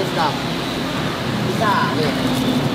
ですか？さあ、ね。